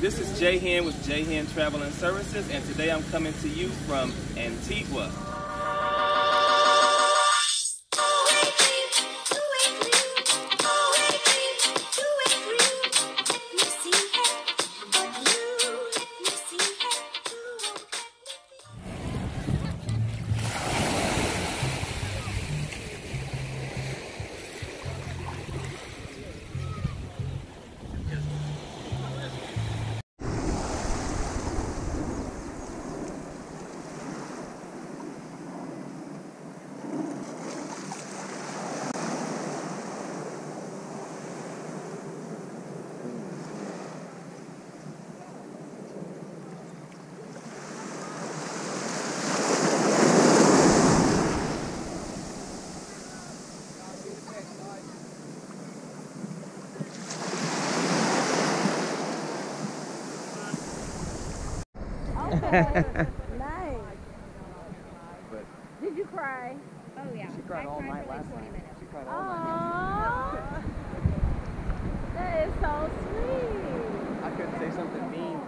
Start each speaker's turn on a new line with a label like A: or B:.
A: This is J-Hen with J-Hen Travel and Services, and today I'm coming to you from Antigua.
B: Nice. Did you cry?
C: Oh yeah.
D: She cried
C: I
D: all
C: cried
D: night
C: for like
D: last
C: 20
D: night.
C: minutes.
D: She cried all night.
B: Aww. That is so sweet.
D: I couldn't say something mean.